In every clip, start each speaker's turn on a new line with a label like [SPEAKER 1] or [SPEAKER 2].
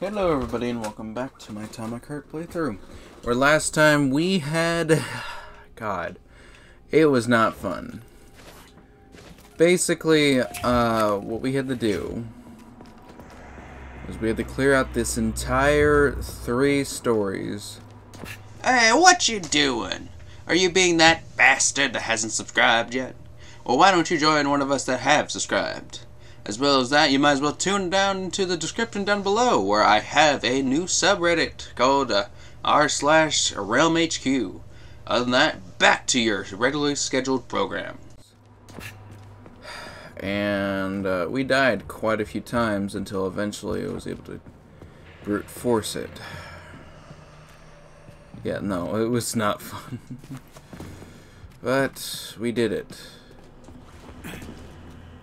[SPEAKER 1] Hello everybody and welcome back to my Atomic Heart playthrough. Where last time we had... God. It was not fun. Basically, uh, what we had to do was we had to clear out this entire three stories.
[SPEAKER 2] Hey, what you doing? Are you being that bastard that hasn't subscribed yet? Well, why don't you join one of us that have subscribed? As well as that, you might as well tune down into the description down below, where I have a new subreddit called uh, r slash realm HQ. Other than that, back to your regularly scheduled program.
[SPEAKER 1] And uh, we died quite a few times until eventually I was able to brute force it. Yeah, no, it was not fun. but we did it.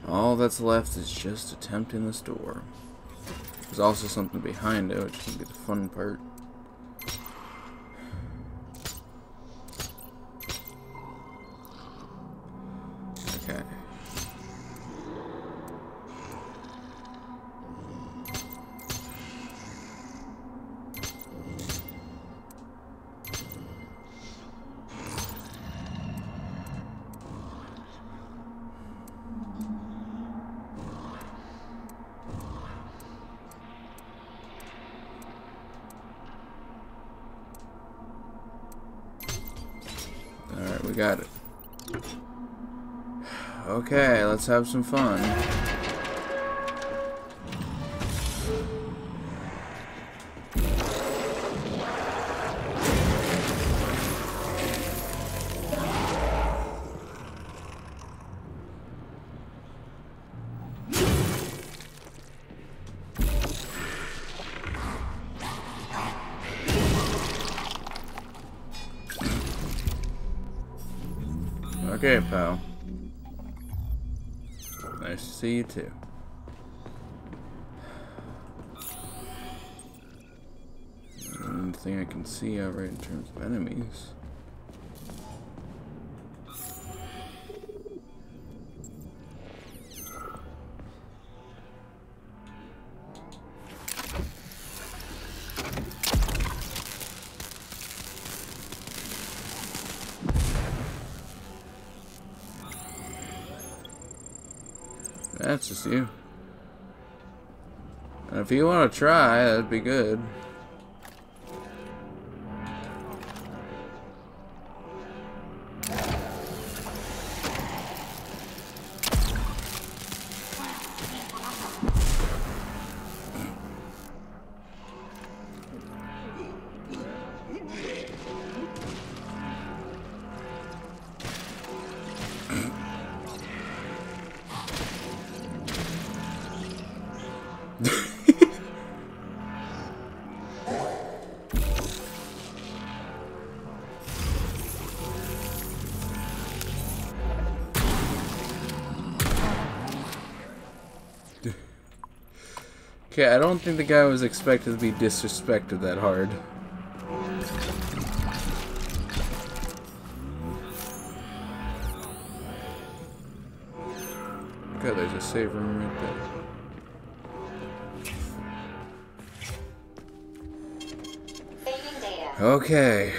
[SPEAKER 1] All that's left is just attempting this door. There's also something behind it, which can be the fun part. Okay. Alright, we got it. Okay, let's have some fun. See out right in terms of enemies. That's just you. And if you want to try, that'd be good. Okay, I don't think the guy was expected to be disrespected that hard. Okay, there's a save room right there. Okay.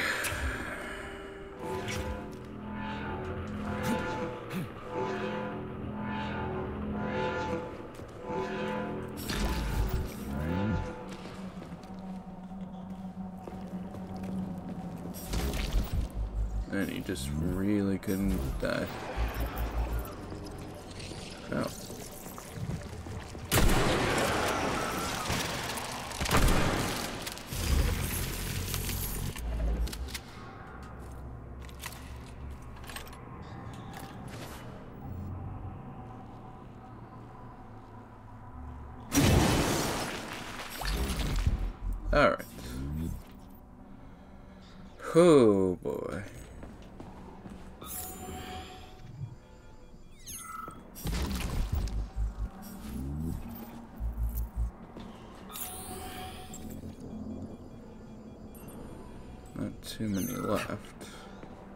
[SPEAKER 1] Not too many left.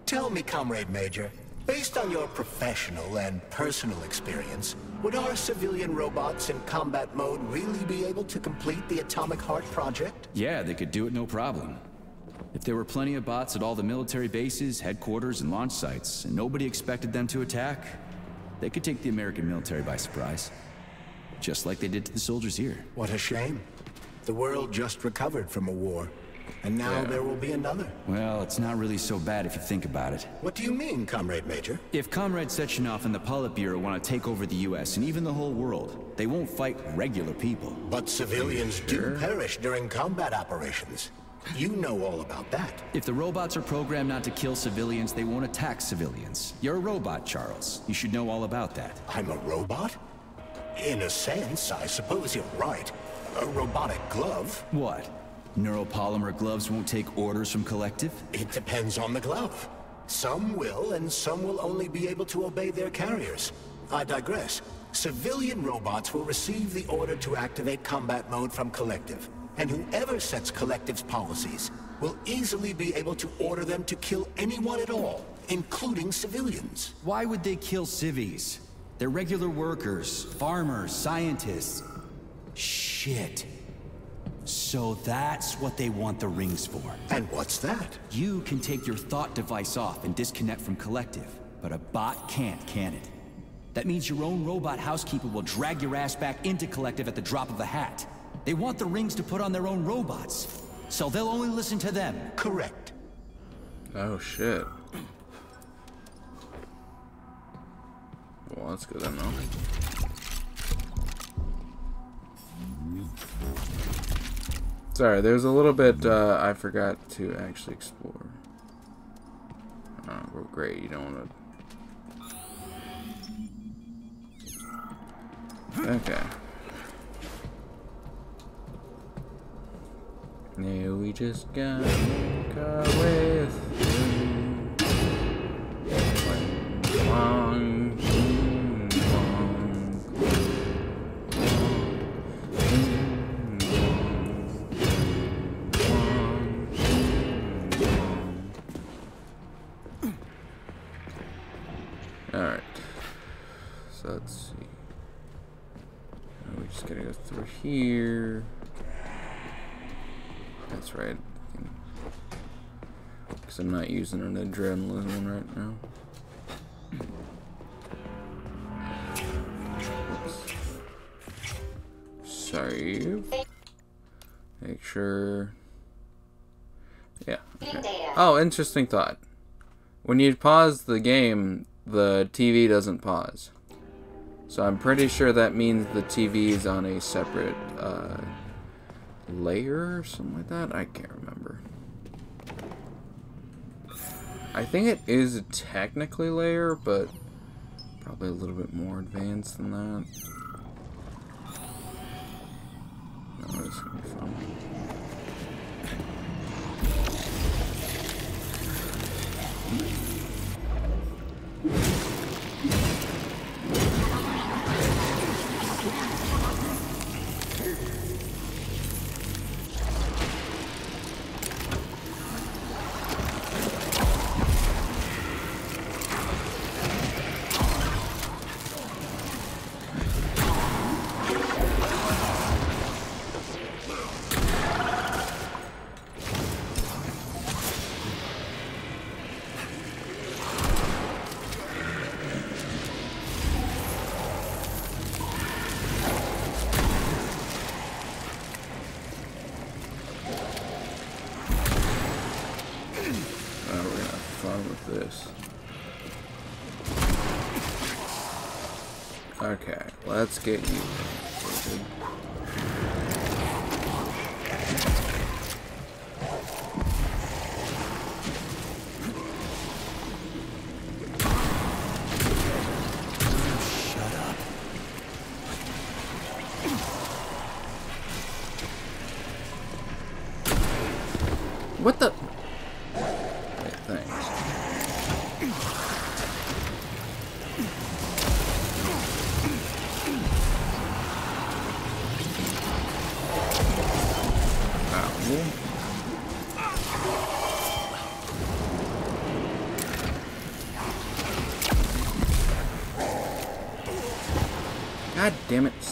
[SPEAKER 3] Tell me, Comrade Major, Based on your professional and personal experience, would our civilian robots in combat mode really be able to complete the Atomic Heart project?
[SPEAKER 4] Yeah, they could do it no problem. If there were plenty of bots at all the military bases, headquarters, and launch sites, and nobody expected them to attack, they could take the American military by surprise. Just like they did to the soldiers here.
[SPEAKER 3] What a shame. The world just recovered from a war, and now there will be another.
[SPEAKER 4] Well, it's not really so bad if you think about it.
[SPEAKER 3] What do you mean, Comrade Major?
[SPEAKER 4] If Comrade Sechenov and the Politburo want to take over the US and even the whole world, they won't fight regular people.
[SPEAKER 3] But civilians do perish during combat operations. You know all about that.
[SPEAKER 4] If the robots are programmed not to kill civilians, they won't attack civilians. You're a robot, Charles. You should know all about that.
[SPEAKER 3] I'm a robot? In a sense, I suppose you're right. A robotic glove?
[SPEAKER 4] What? Neuropolymer gloves won't take orders from Collective?
[SPEAKER 3] It depends on the glove. Some will, and some will only be able to obey their carriers. I digress. Civilian robots will receive the order to activate combat mode from Collective. And whoever sets Collective's policies will easily be able to order them to kill anyone at all, including civilians.
[SPEAKER 4] Why would they kill civvies? They're regular workers, farmers, scientists. Shit. So that's what they want the rings for.
[SPEAKER 3] And what's that?
[SPEAKER 4] You can take your thought device off and disconnect from Collective, but a bot can't, can it? That means your own robot housekeeper will drag your ass back into Collective at the drop of a hat. They want the rings to put on their own robots, so they'll only listen to them.
[SPEAKER 3] Correct.
[SPEAKER 1] Oh shit. Well, that's good to know. Sorry, there's a little bit uh, I forgot to actually explore. Oh, well, great, you don't want to... Okay. Now we just gotta car with Wong, Wong, go through here. That's right. Because I'm not using an adrenaline one right now. Save. Make sure. Yeah.
[SPEAKER 5] Data.
[SPEAKER 1] Oh, interesting thought. When you pause the game, the TV doesn't pause. So I'm pretty sure that means the TV is on a separate uh, layer or something like that. I can't remember. I think it is technically layer, but probably a little bit more advanced than that. Let's get you.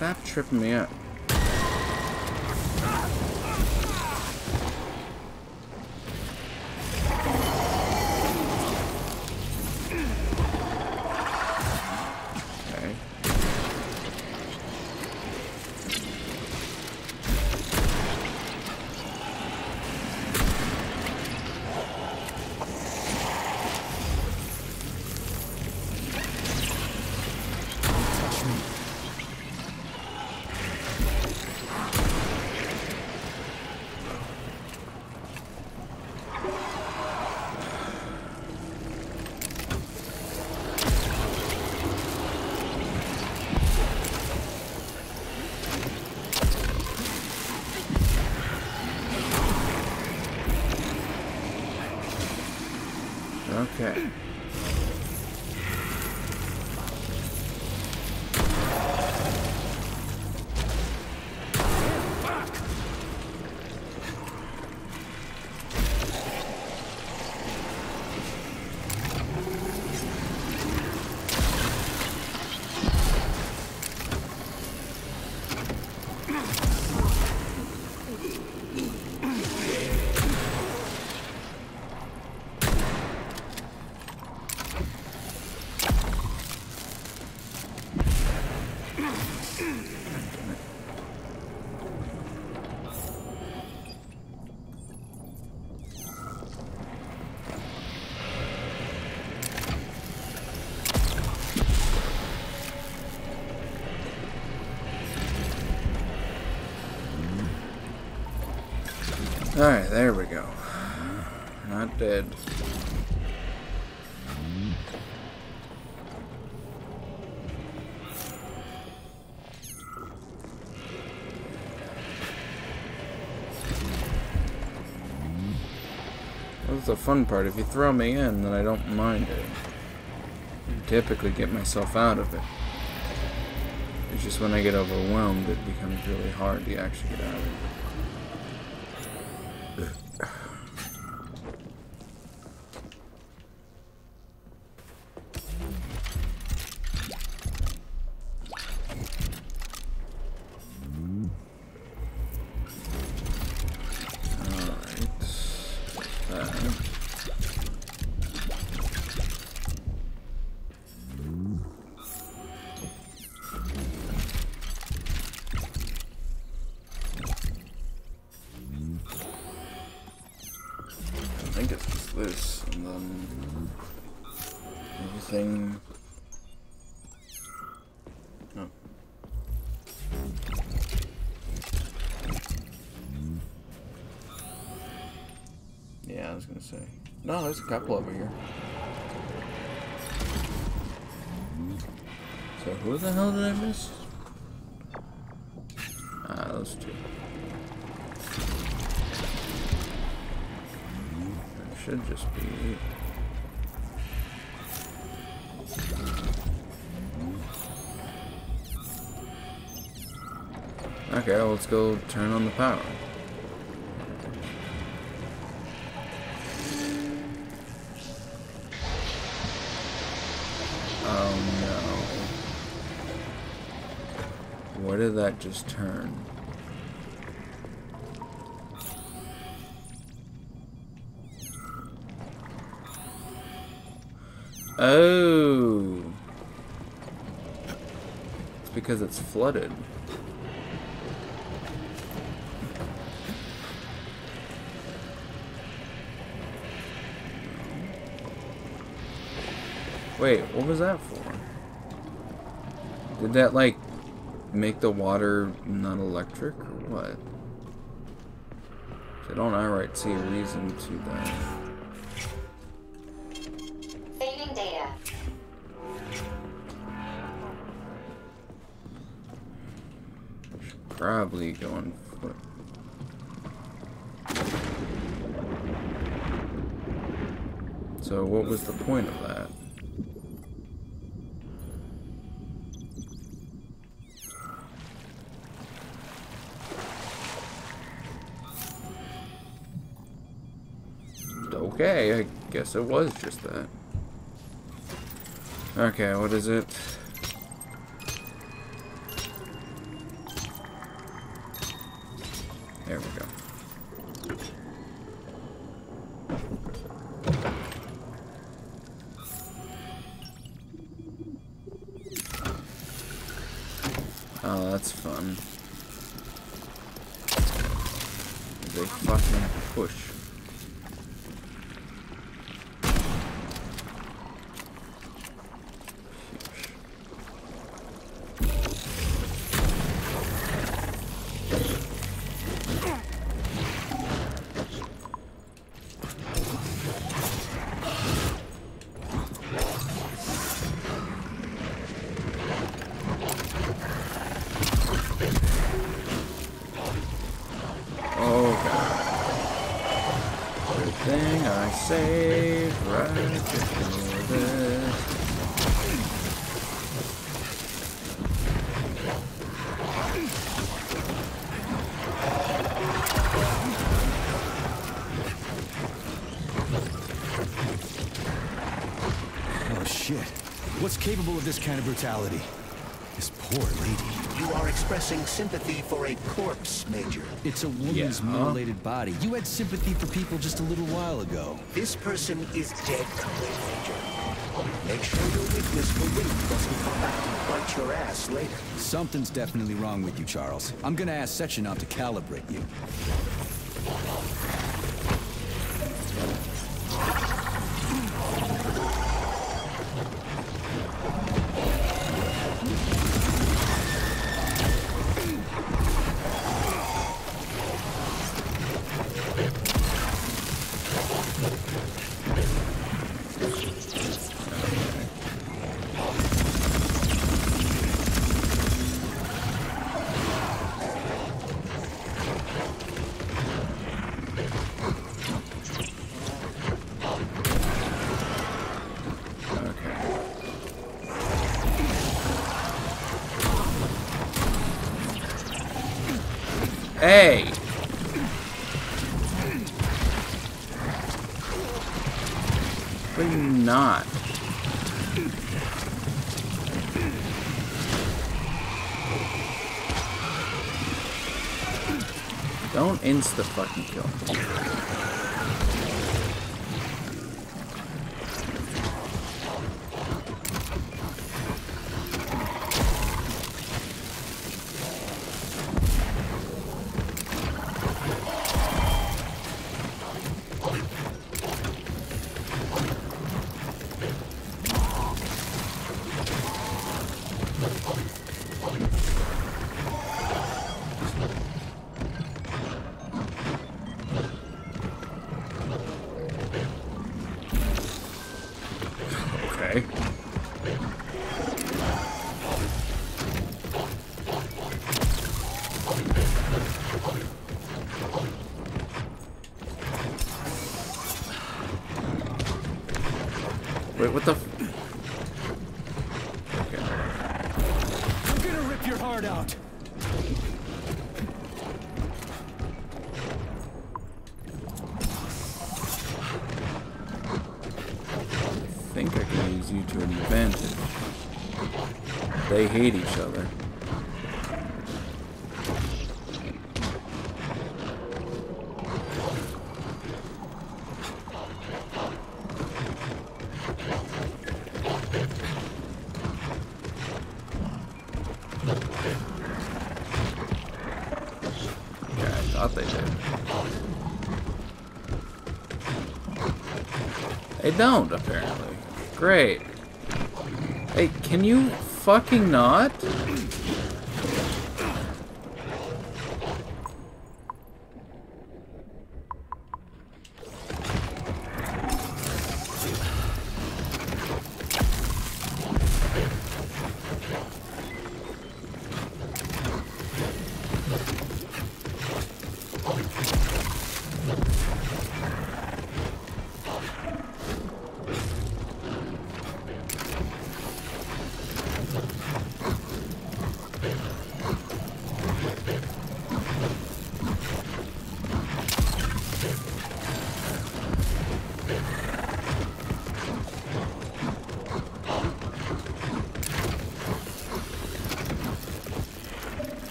[SPEAKER 1] Stop tripping me up. Okay. Alright, there we go. Not dead. That's the fun part. If you throw me in, then I don't mind it. I typically get myself out of it. It's just when I get overwhelmed, it becomes really hard to actually get out of it. Couple over here. So who the hell did I miss? Ah, those two. There should just be. Okay, well, let's go turn on the power. That just turn? Oh. It's because it's flooded. Wait, what was that for? Did that, like, make the water not electric, or what? I don't outright see a reason to that.
[SPEAKER 5] Saving data.
[SPEAKER 1] Probably go on foot. So what was the point of that? Okay, I guess it was just that. Okay, what is it? Saved right this.
[SPEAKER 4] Oh shit. What's capable of this kind of brutality? This poor lady.
[SPEAKER 3] You are expressing sympathy for a corpse, Major.
[SPEAKER 4] It's a woman's
[SPEAKER 1] Yeah.
[SPEAKER 4] mutilated body. You had sympathy for people just a little while ago.
[SPEAKER 3] This person is dead, Comrade Major. Make sure your weakness for wind doesn't come back and bite your ass later.
[SPEAKER 4] Something's definitely wrong with you, Charles. I'm gonna ask Sechenov to calibrate you.
[SPEAKER 1] Hey! But not. Don't insta fucking kill. Hate each other. I thought they did. They don't, apparently. Great. Hey, can you fucking not?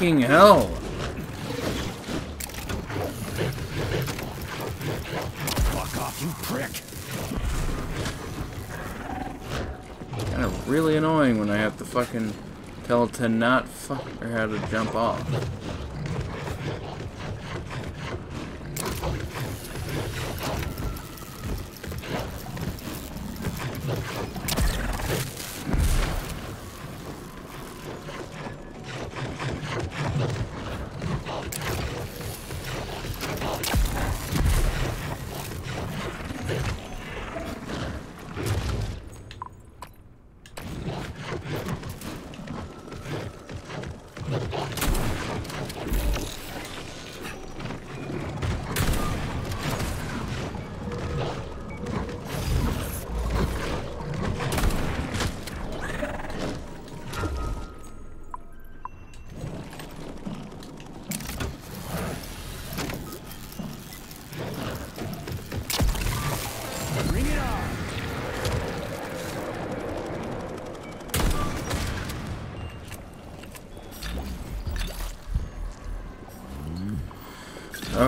[SPEAKER 1] Fucking hell.
[SPEAKER 4] Fuck off, you prick!
[SPEAKER 1] Kind of really annoying when I have to fucking tell to not fuck or how to jump off.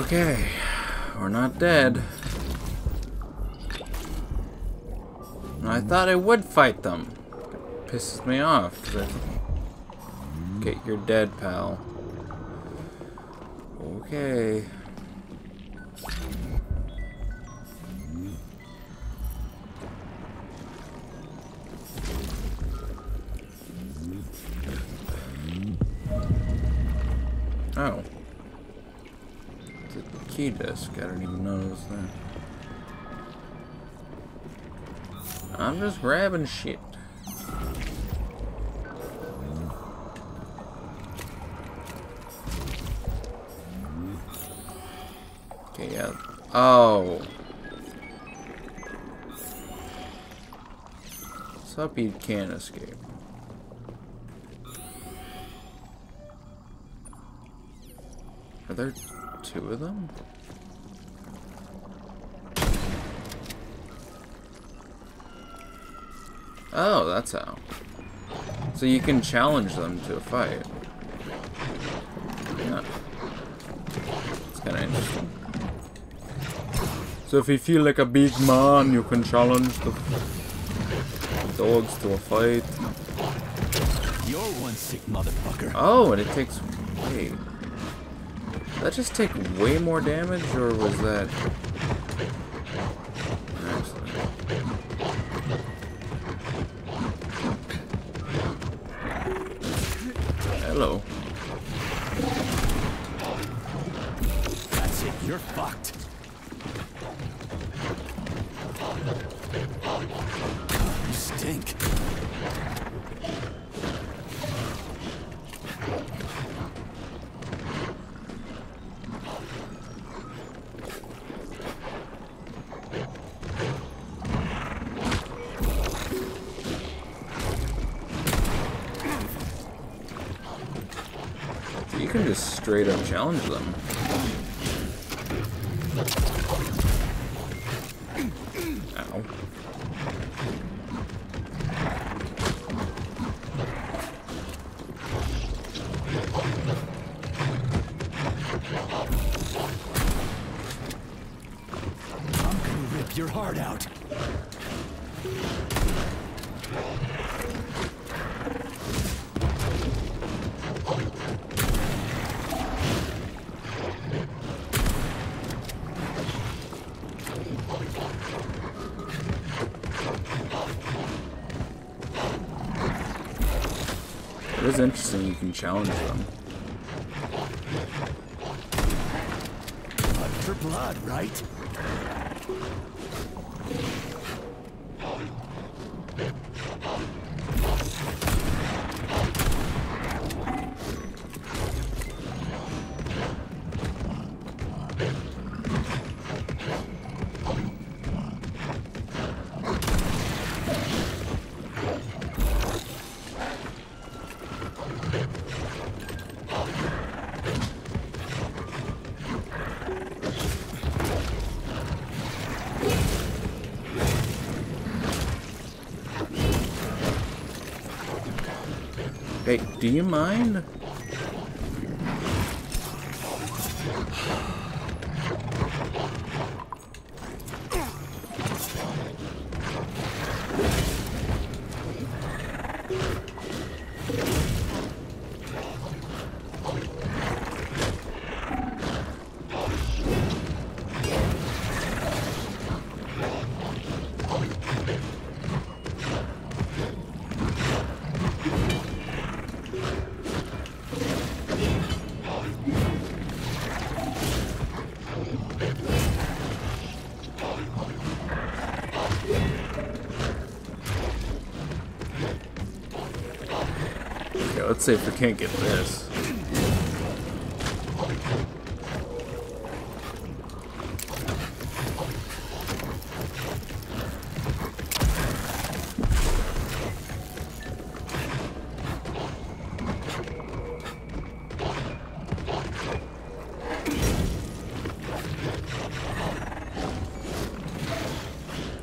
[SPEAKER 1] Okay, we're not dead. I thought I would fight them. pisses me off. Get your dead, pal. Okay. Oh. Key disc. I didn't even notice that. I'm just grabbing shit. Okay, yeah. Oh. Sup, you can't escape. Are there two of them? Oh, that's how. So you can challenge them to a fight. Yeah. It's kind of interesting. So if you feel like a big man, you can challenge the dogs to a fight.
[SPEAKER 4] You're one sick motherfucker.
[SPEAKER 1] Oh, and it takes... Wait. Did that just take way more damage, or was that... straight up challenge them. Is interesting you can challenge them.
[SPEAKER 4] Blood for blood, right?
[SPEAKER 1] Do you mind? See if we can't get this.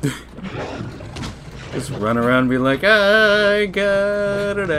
[SPEAKER 1] Just run around and be like, I got an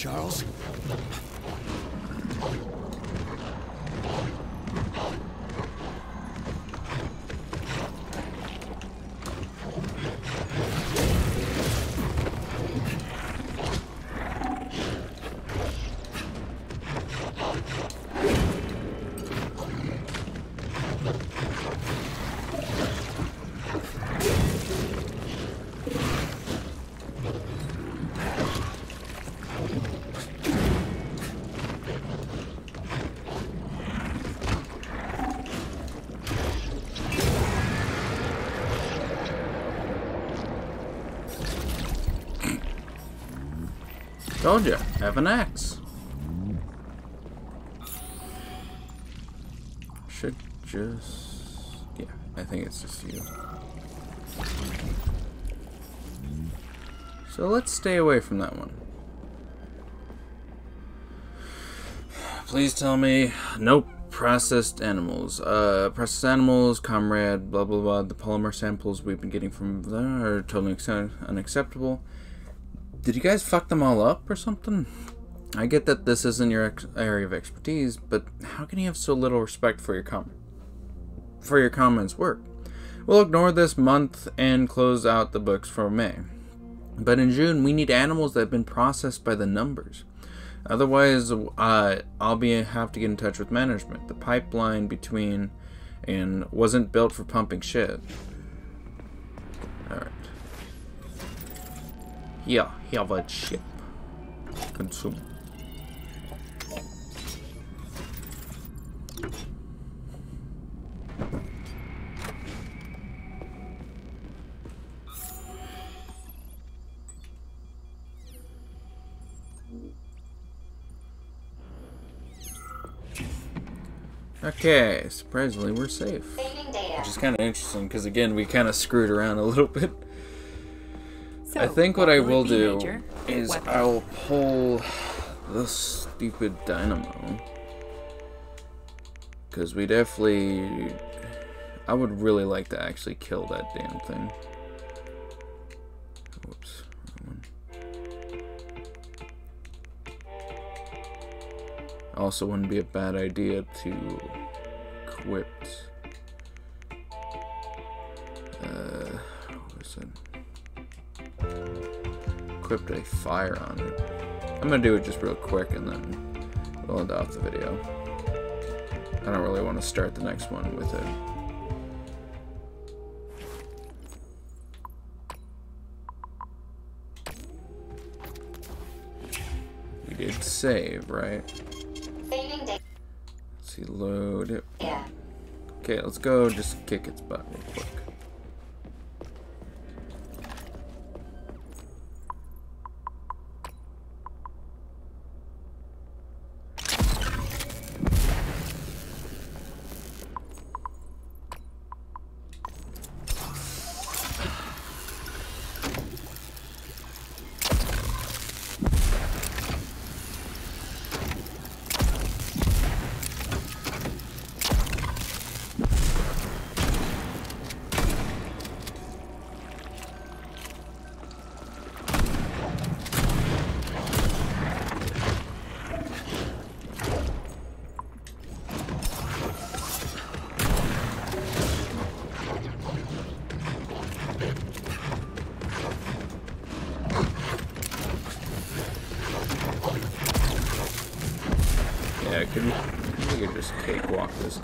[SPEAKER 4] Charles?
[SPEAKER 1] Told ya, have an axe. Should just... Yeah, I think it's just you. So let's stay away from that one. Please tell me, nope, processed animals. Uh, processed animals, comrade, blah blah blah. The polymer samples we've been getting from there are totally acce- unacceptable. Did you guys fuck them all up or something? I get that this isn't your area of expertise, but how can you have so little respect for your com- for your comments work? We'll ignore this month and close out the books for May. But in June, we need animals that have been processed by the numbers. Otherwise, uh, I'll be have to get in touch with management. The pipeline between and wasn't built for pumping shit. All right. Here, here have a chip. Consume. Okay, surprisingly, we're safe. Which is kind of interesting, because again, we kind of screwed around a little bit.
[SPEAKER 6] So,
[SPEAKER 1] I think what I
[SPEAKER 6] will
[SPEAKER 1] do
[SPEAKER 6] Major?
[SPEAKER 1] is
[SPEAKER 6] What-
[SPEAKER 1] I will pull the stupid dynamo. Because we definitely. I would really like to actually kill that damn thing. Whoops. Also, wouldn't be a bad idea to equipped a fire on it. I'm gonna do it just real quick and then we'll end off the video. I don't really want to start the next one with it. We did save, right? Let's see, load it.
[SPEAKER 5] Yeah.
[SPEAKER 1] Okay, let's go just kick its butt real quick.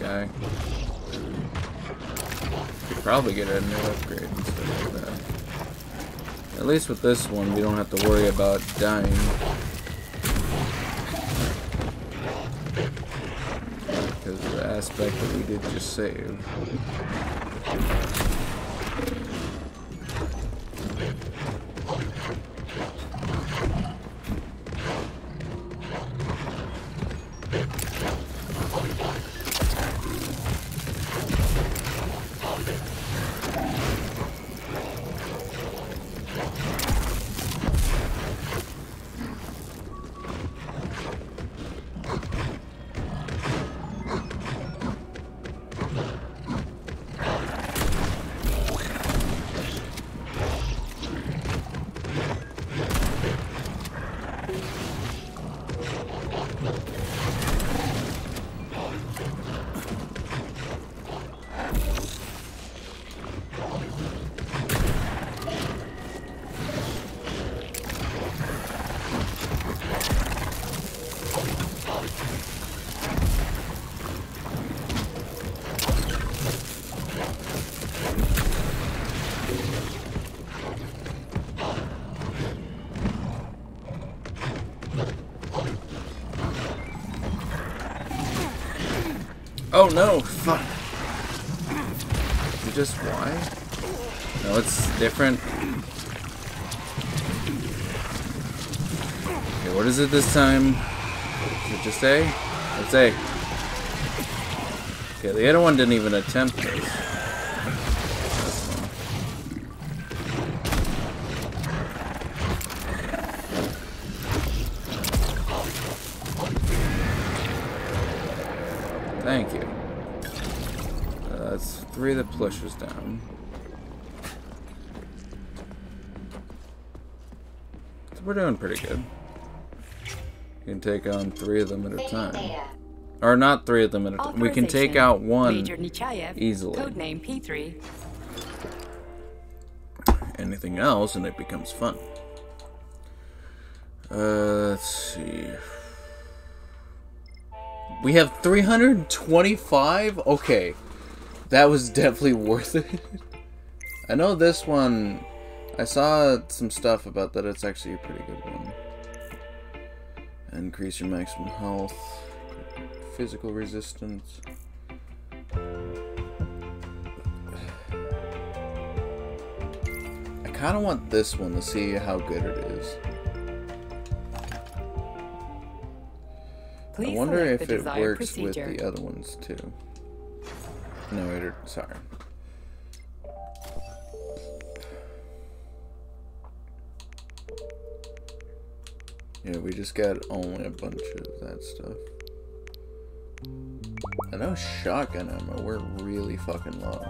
[SPEAKER 1] Guy. Could probably get a new upgrade and stuff like that. At least with this one, we don't have to worry about dying. Because of the aspect that we did just save. Oh no! Fuck. Is it just why? No, it's different. Okay, what is it this time? Is it just A? It's A. Okay, the other one didn't even attempt. This three of the pushers down. So we're doing pretty good. You can take on three of them at a time. Or not three of them at a time. We can take out one
[SPEAKER 6] Major
[SPEAKER 1] easily.
[SPEAKER 6] Codename P3.
[SPEAKER 1] anything else and it becomes fun. Uh, let's see. We have 325? Okay. That was definitely worth it. I know this one. I saw some stuff about that. It's actually a pretty good one. Increase your maximum health, physical resistance. I kind of want this one to see how good it is.
[SPEAKER 6] Please
[SPEAKER 1] I wonder if it works
[SPEAKER 6] procedure.
[SPEAKER 1] with the other ones too. No, it. Sorry. Yeah, we just got only a bunch of that stuff. I know shotgun ammo, we're really fucking low.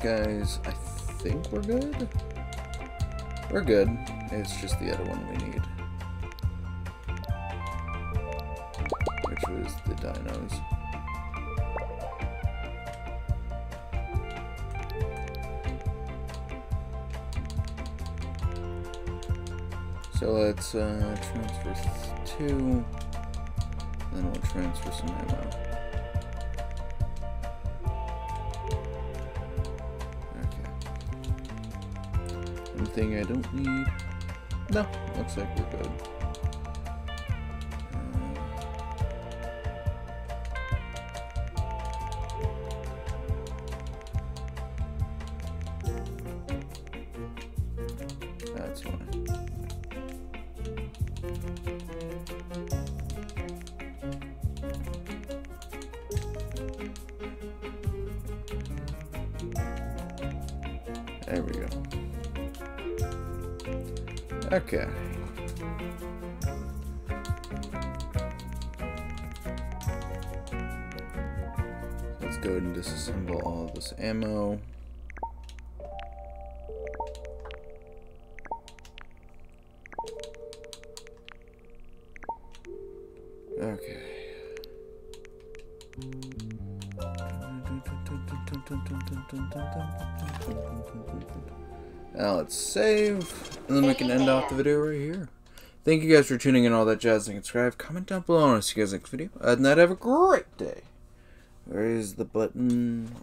[SPEAKER 1] Guys, I think we're good. We're good. It's just the other one we need. Which was the dinos. So let's uh, transfer two. Then we'll transfer some ammo. Anything I don't need? No, looks like we're good. Then we can end off the video right here. Thank you guys for tuning in, all that jazz, and subscribe. Comment down below, and I'll see you guys next video. Than that, have a great day. Where is the button?